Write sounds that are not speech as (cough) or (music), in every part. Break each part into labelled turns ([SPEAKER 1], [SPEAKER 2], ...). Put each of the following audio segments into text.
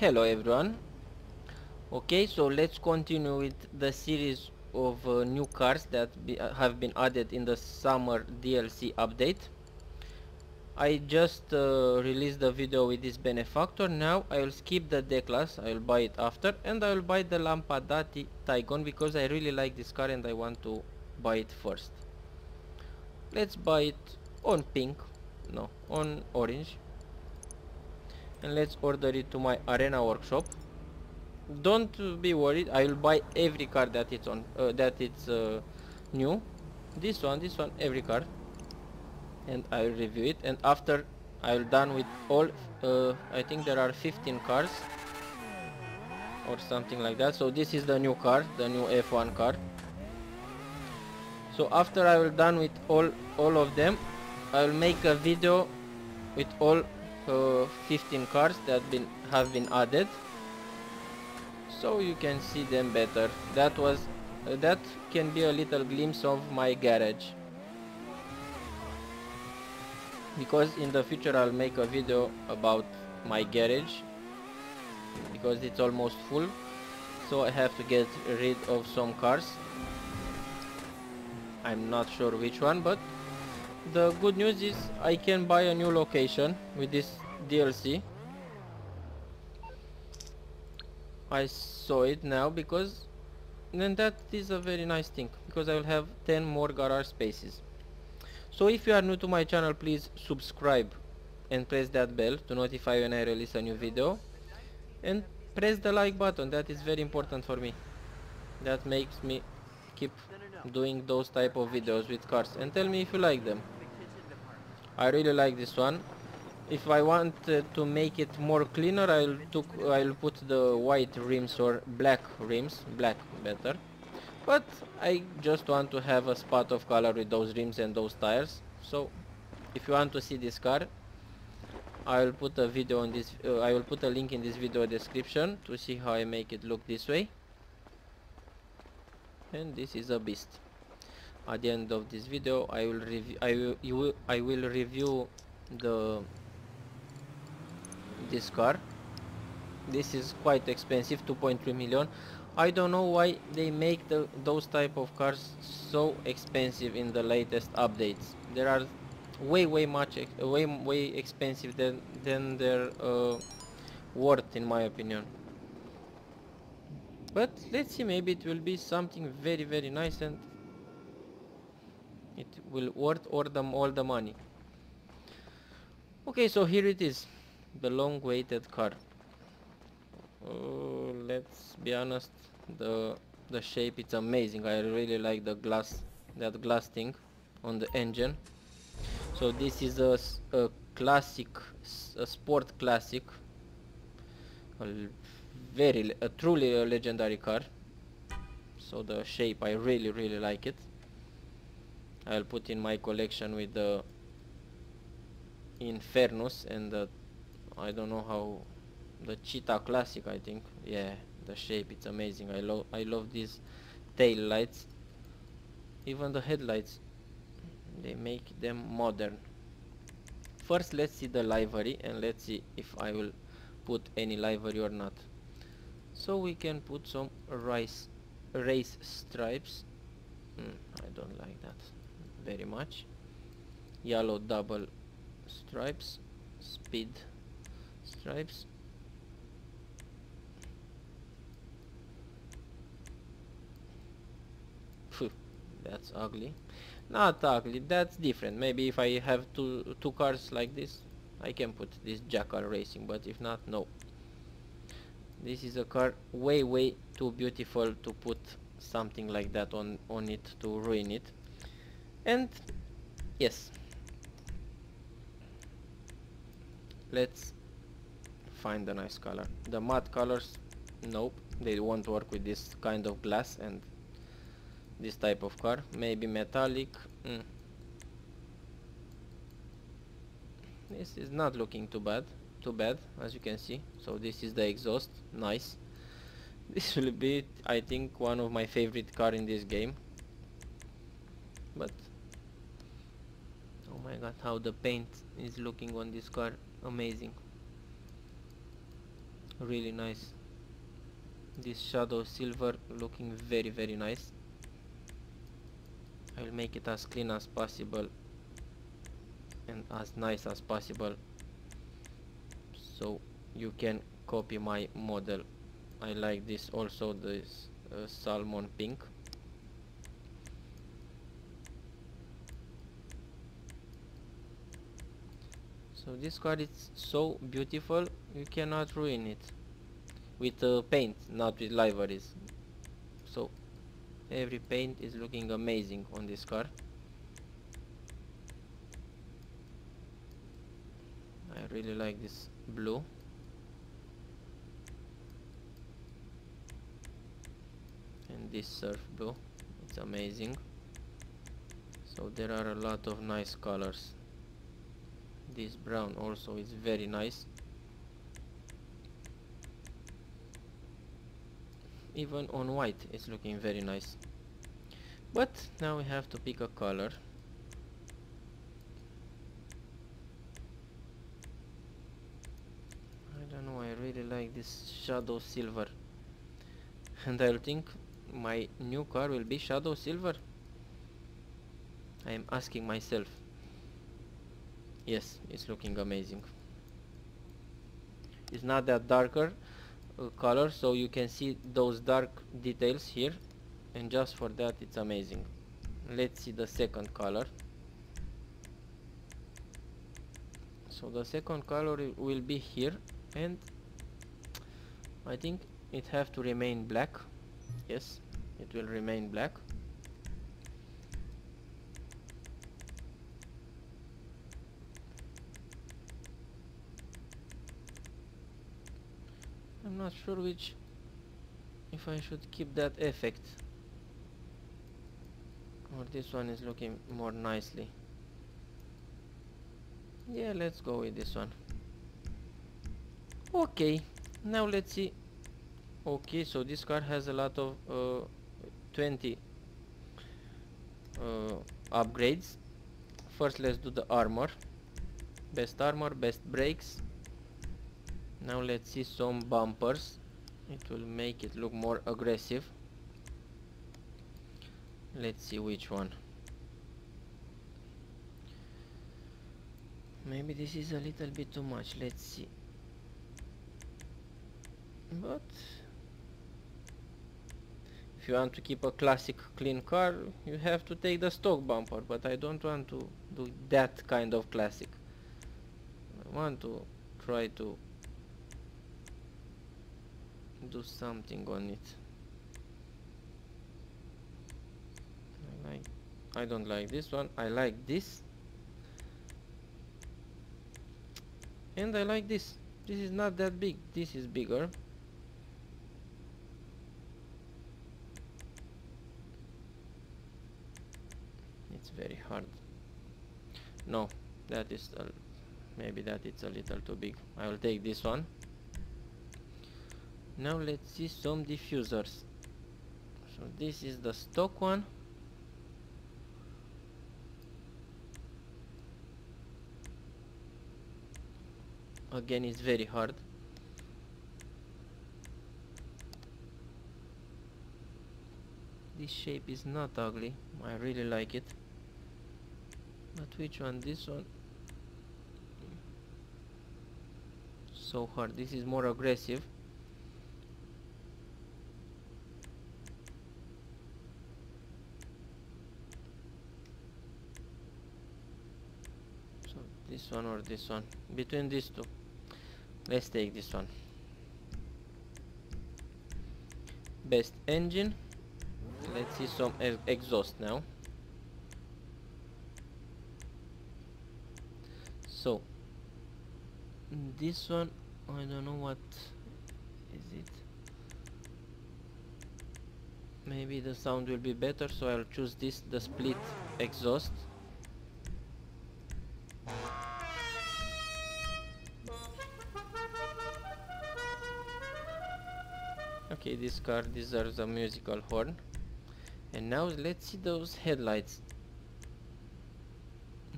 [SPEAKER 1] Hello everyone. Okay, so let's continue with the series of uh, new cars that be, uh, have been added in the summer DLC update. I just uh, released the video with this benefactor. Now I will skip the D-Class, I will buy it after and I will buy the Lampadati Tigon because I really like this car and I want to buy it first. Let's buy it on pink, no, on orange and let's order it to my arena workshop. Don't be worried I will buy every card that it's on uh, that it's uh, new. This one this one every card. And I will review it and after I will done with all uh, I think there are 15 cars or something like that. So this is the new car the new F1 car so after I will done with all all of them I will make a video with all uh, 15 cars that been have been added. So you can see them better. That was uh, that can be a little glimpse of my garage. Because in the future I'll make a video about my garage. Because it's almost full. So I have to get rid of some cars. I'm not sure which one but the good news is I can buy a new location with this DLC I saw it now because then that is a very nice thing because I will have 10 more garage spaces. So if you are new to my channel please subscribe and press that bell to notify when I release a new video. And press the like button that is very important for me. That makes me keep doing those type of videos with cars. And tell me if you like them. I really like this one. If I want uh, to make it more cleaner I'll took I'll put the white rims or black rims black better. But I just want to have a spot of color with those rims and those tires. So if you want to see this car I will put a video on this uh, I will put a link in this video description to see how I make it look this way and this is a beast. At the end of this video I will review I will, will I will review the this car. This is quite expensive 2.3 million. I don't know why they make the, those type of cars so expensive in the latest updates. There are way way much way way expensive than than their uh, worth in my opinion but let's see maybe it will be something very very nice and it will worth all the, all the money. Okay so here it is the long waited car. Oh, let's be honest the the shape it's amazing. I really like the glass that glass thing on the engine. So this is a, a classic a sport classic. A very a truly a legendary car so the shape I really really like it. I'll put in my collection with the Infernus and the I don't know how the Cheetah Classic I think. Yeah the shape it's amazing. I love I love these tail lights. Even the headlights they make them modern. First let's see the livery and let's see if I will put any livery or not so we can put some rice race stripes. Mm, I don't like that very much. Yellow double stripes speed stripes. Phew, that's ugly. Not ugly that's different. Maybe if I have two two cars like this I can put this jackal racing but if not no this is a car way way too beautiful to put something like that on on it to ruin it. And yes. Let's find a nice color. The matte colors nope. They won't work with this kind of glass and this type of car. Maybe metallic mm. this is not looking too bad too bad as you can see. So this is the exhaust. Nice. (laughs) This will be I think one of my favorite car in this game. But oh my god how the paint is looking on this car. Amazing. Really nice. This shadow silver looking very very nice. I'll make it as clean as possible and as nice as possible so you can copy my model. I like this also this uh, salmon pink. So this card is so beautiful you cannot ruin it. With uh, paint not with liveries so every paint is looking amazing on this car I really like this blue and this surf blue it's amazing. So there are a lot of nice colors. This brown also is very nice. Even on white it's looking very nice. But now we have to pick a color I don't know I this shadow silver. And I'll think my new car will be shadow silver. I am asking myself. Yes it's looking amazing. It's not that darker uh, color so you can see those dark details here. And just for that it's amazing. Let's see the second color. So the second color will be here and I think it have to remain black. Yes it will remain black. I'm not sure which if I should keep that effect. Or this one is looking more nicely. Yeah let's go with this one. Okay now let's see okay so this car has a lot of uh, 20 uh, upgrades. First let's do the armor. Best armor best brakes. Now let's see some bumpers. It will make it look more aggressive. Let's see which one. Maybe this is a little bit too much. Let's see but if you want to keep a classic clean car you have to take the stock bumper but I don't want to do that kind of classic. I want to try to do something on it. I like I don't like this one. I like this. And I like this. This is not that big. This is bigger it's very hard. No that is a, maybe that it's a little too big. I will take this one. Now let's see some diffusers. So this is the stock one. Again it's very hard. This shape is not ugly. I really like it but which one this one? So hard this is more aggressive. So this one or this one? Between these two. Let's take this one. Best engine. Let's see some e exhaust now so this one I don't know what is it. Maybe the sound will be better so I'll choose this the split exhaust. Okay this car deserves a musical horn. And now let's see those headlights.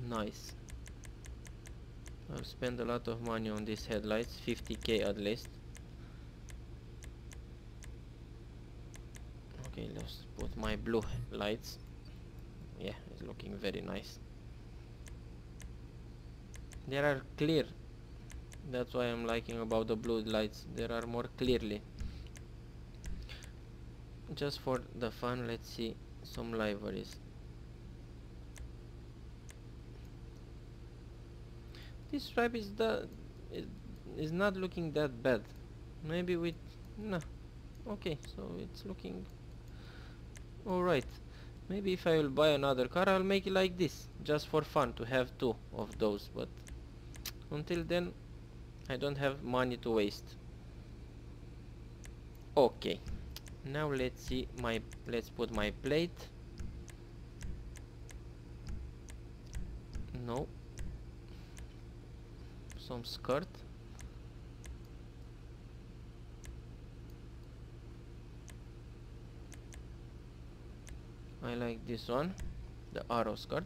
[SPEAKER 1] Nice I'll spend a lot of money on these headlights, 50k at least. Okay, let's put my blue lights. Yeah, it's looking very nice. They are clear. That's why I'm liking about the blue lights. There are more clearly. Just for the fun, let's see some liveries. This stripe is the is, is not looking that bad. Maybe with no okay so it's looking alright. Maybe if I will buy another car I'll make it like this just for fun to have two of those but until then I don't have money to waste. Okay now let's see my let's put my plate. No some skirt I like this one the arrow skirt.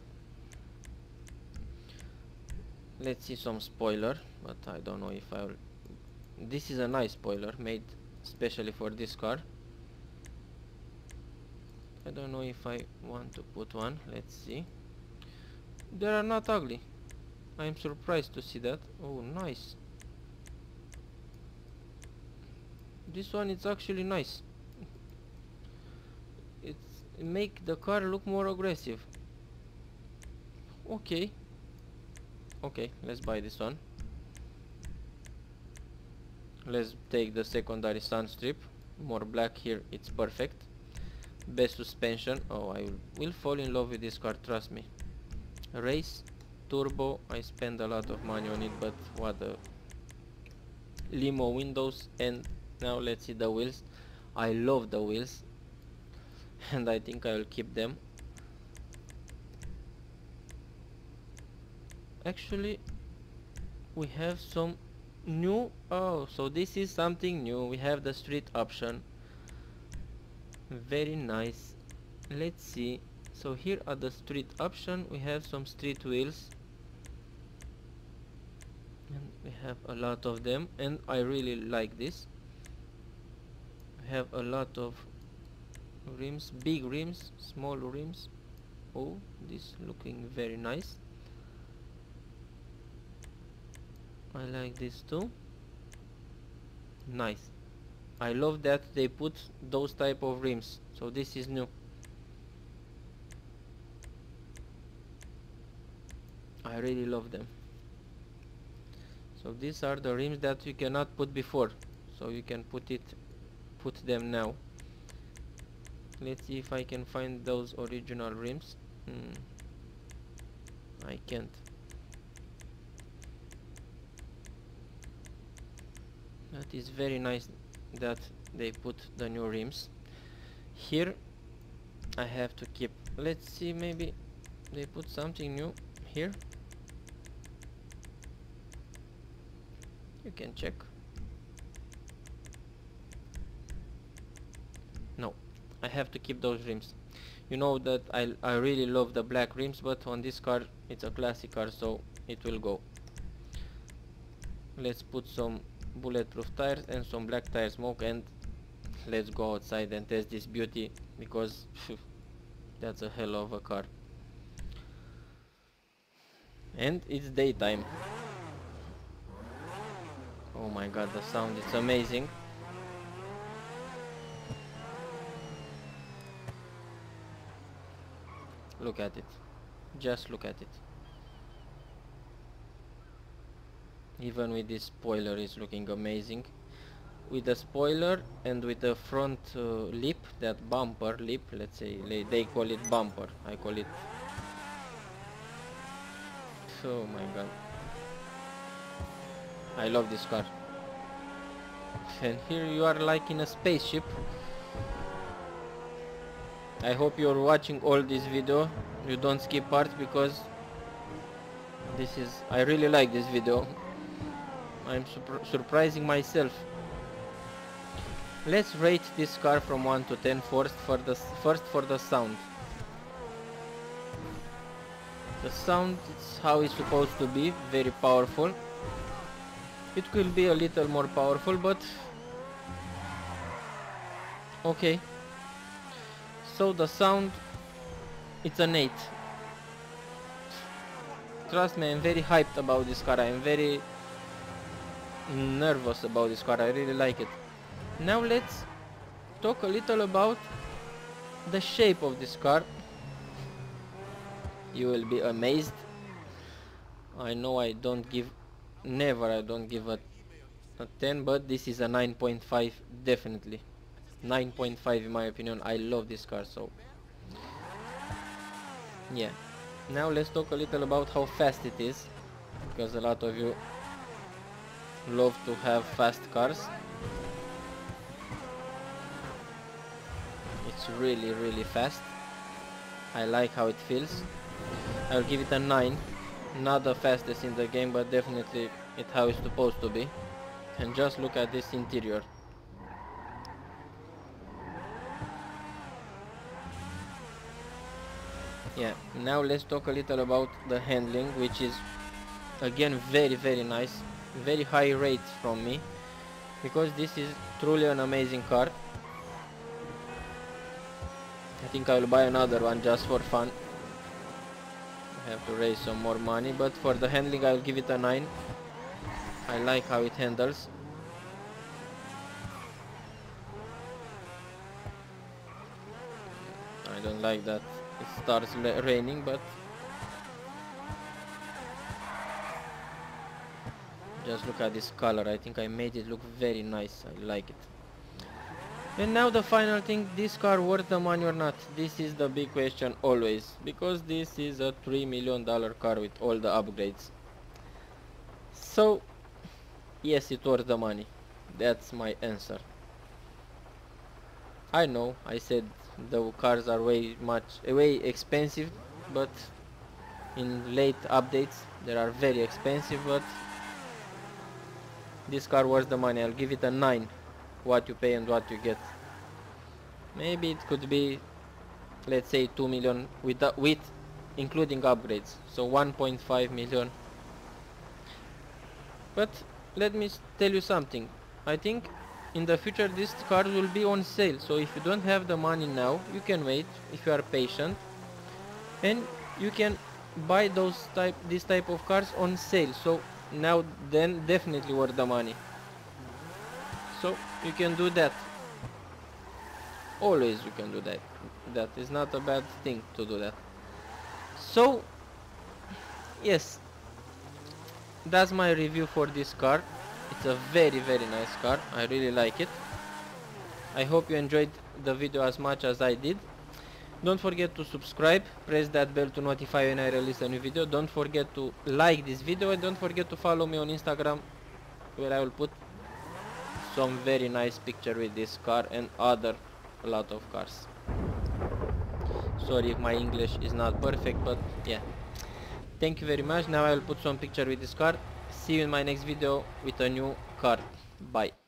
[SPEAKER 1] Let's see some spoiler but I don't know if I will this is a nice spoiler made especially for this car. I don't know if I want to put one let's see. They are not ugly I'm surprised to see that. Oh nice. This one is actually nice. It's it make the car look more aggressive. Okay. Okay let's buy this one. Let's take the secondary sun strip more black here it's perfect. Best suspension. Oh I will fall in love with this car trust me. Race turbo I spend a lot of money on it but what a limo windows and now let's see the wheels. I love the wheels and I think I will keep them. Actually we have some new oh so this is something new. We have the street option. Very nice. Let's see. So here at the street option. We have some street wheels and we have a lot of them and I really like this. We have a lot of rims big rims small rims. Oh this looking very nice. I like this too. Nice. I love that they put those type of rims so this is new. I really love them so these are the rims that you cannot put before. So you can put it put them now. Let's see if I can find those original rims. Hmm. I can't. That is very nice that they put the new rims. Here I have to keep. Let's see maybe they put something new here you can check. No I have to keep those rims. You know that I, I really love the black rims but on this car it's a classic car so it will go. Let's put some bulletproof tires and some black tire smoke and let's go outside and test this beauty because phew, that's a hell of a car. And it's daytime my god the sound is amazing. Look at it. Just look at it. Even with this spoiler is looking amazing. With the spoiler and with the front uh, lip that bumper lip let's say they call it bumper. I call it. Oh my god. I love this car and here you are like in a spaceship I hope you're watching all this video you don't skip parts because this is I really like this video I'm surprising myself. Let's rate this car from 1 to 10 first for the, first for the sound. The sound is how it's supposed to be, very powerful. It could be a little more powerful, but okay. so the sound it's an 8 trust me I'm very hyped about this car. I'm very nervous about this car. I really like it. Now let's talk a little about the shape of this car. You will be amazed. I know I don't give never I don't give a, a 10 but this is a 9.5 definitely. 9.5 in my opinion. I love this car so yeah. Now let's talk a little about how fast it is because a lot of you love to have fast cars. It's really really fast. I like how it feels. I'll give it a 9 not the fastest in the game but definitely it how it's supposed to be. And just look at this interior. Yeah now let's talk a little about the handling which is again very very nice. Very high rate from me because this is truly an amazing car. I think I will buy another one just for fun have to raise some more money but for the handling I'll give it a 9 I like how it handles. I don't like that it starts raining but just look at this color. I think I made it look very nice. I like it and now the final thing this car worth the money or not? This is the big question always because this is a 3 million dollar car with all the upgrades. So yes it worth the money. That's my answer. I know I said the cars are way much way expensive but in late updates they are very expensive but this car worth the money. I'll give it a 9 what you pay and what you get. Maybe it could be let's say 2 million with the, with including upgrades. So 1.5 million. But let me tell you something. I think in the future these cars will be on sale. So if you don't have the money now you can wait if you are patient. And you can buy those type this type of cars on sale. So now then definitely worth the money so you can do that. Always you can do that. That is not a bad thing to do that. So yes. That's my review for this car. It's a very very nice car. I really like it. I hope you enjoyed the video as much as I did. Don't forget to subscribe. Press that bell to notify when I release a new video. Don't forget to like this video and don't forget to follow me on Instagram where I will put some very nice picture with this car and other a lot of cars. Sorry if my English is not perfect but yeah. Thank you very much. Now I will put some picture with this car. See you in my next video with a new car. Bye